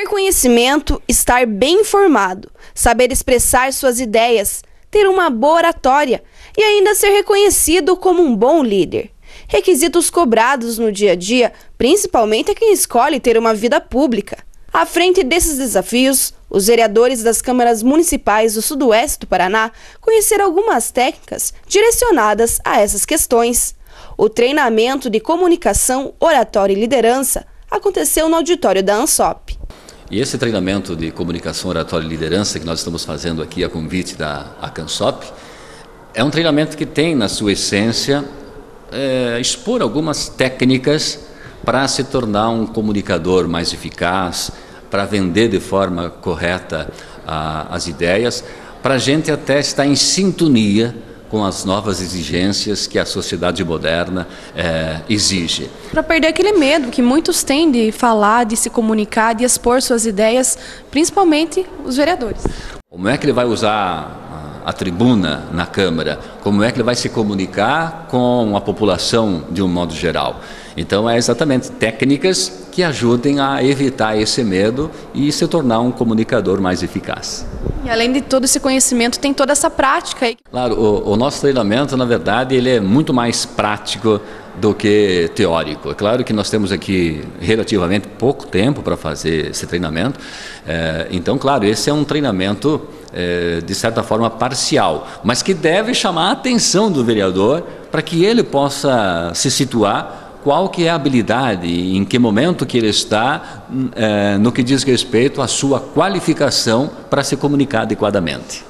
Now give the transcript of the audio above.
Ter conhecimento, estar bem informado, saber expressar suas ideias, ter uma boa oratória e ainda ser reconhecido como um bom líder. Requisitos cobrados no dia a dia, principalmente a quem escolhe ter uma vida pública. À frente desses desafios, os vereadores das câmaras municipais do Sudoeste do Paraná conheceram algumas técnicas direcionadas a essas questões. O treinamento de comunicação, oratória e liderança aconteceu no auditório da ANSOP. E esse treinamento de comunicação, oratória e liderança que nós estamos fazendo aqui a convite da ANSOP é um treinamento que tem na sua essência é, expor algumas técnicas para se tornar um comunicador mais eficaz, para vender de forma correta a, as ideias, para a gente até estar em sintonia com as novas exigências que a sociedade moderna é, exige. Para perder aquele medo que muitos têm de falar, de se comunicar, de expor suas ideias, principalmente os vereadores. Como é que ele vai usar a tribuna na Câmara, como é que ele vai se comunicar com a população de um modo geral. Então, é exatamente técnicas que ajudem a evitar esse medo e se tornar um comunicador mais eficaz. E além de todo esse conhecimento, tem toda essa prática aí. Claro, o, o nosso treinamento, na verdade, ele é muito mais prático do que teórico. É claro que nós temos aqui relativamente pouco tempo para fazer esse treinamento, é, então, claro, esse é um treinamento é, de certa forma parcial, mas que deve chamar a atenção do vereador para que ele possa se situar qual que é a habilidade, em que momento que ele está é, no que diz respeito à sua qualificação para se comunicar adequadamente.